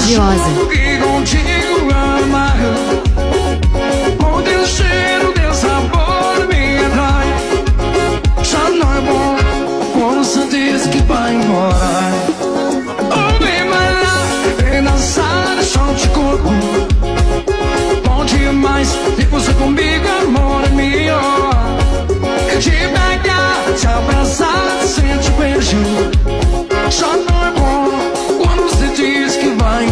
maravilhosa. Que contigo atrai. Já não é bom quando se diz que vai embora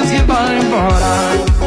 quis que vá embora